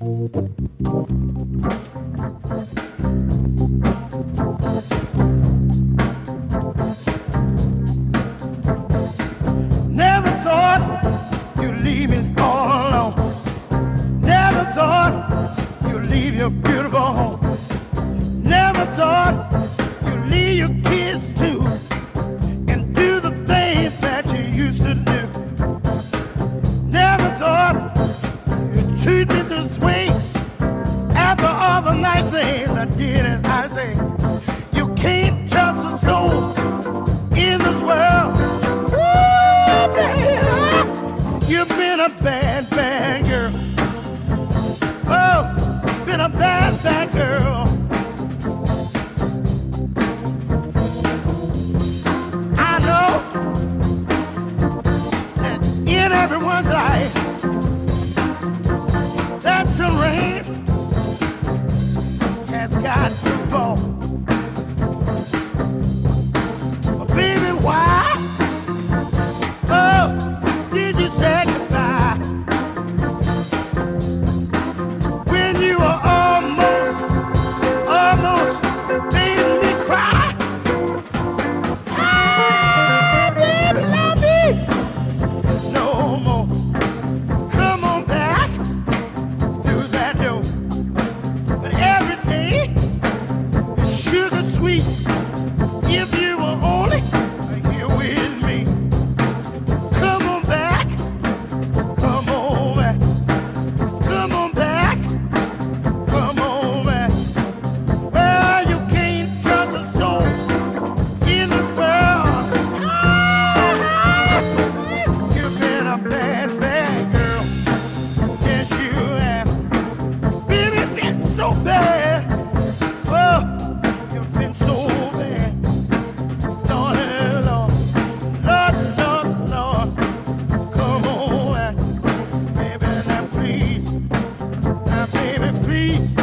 Never thought you'd leave me all alone. Never thought you'd leave your beautiful home. Never thought you'd leave your kids too and do the things that you used to do. Things I did. And I say, you can't trust a soul in this world. Ooh, baby, You've been a bad, bad girl. Oh, been a bad, bad girl. I know that in everyone's life, กาน Bye.